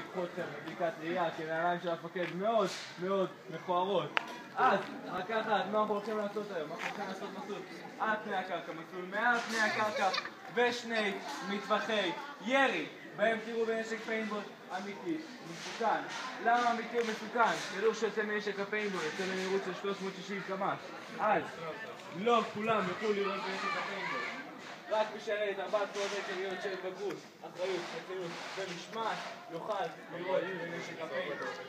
שיקחו אתכם לבדיקת ראייה, כי הנעליים של המפקד מאוד מאוד מכוערות. אז, רק אחת, מה אנחנו הולכים לעשות היום? אנחנו הולכים לעשות מסלול על פני הקרקע, מסלול מעל פני הקרקע ושני מטווחי ירי, בהם תראו בנשק פיינבול אמיתי, מסוכן. למה אמיתי ומסוכן? תראו שיוצא מנשק הפיינבול, יוצא במהירות של 360 קמ"ש. אז, לא כולם יוכלו לראות בנשק הפיינבול. רק משרת ארבעת פעולות העיקריות של בגרות, אחריות, רצינות יוכל לראות בנשק הפיינבול.